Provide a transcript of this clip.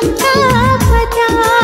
क्या पता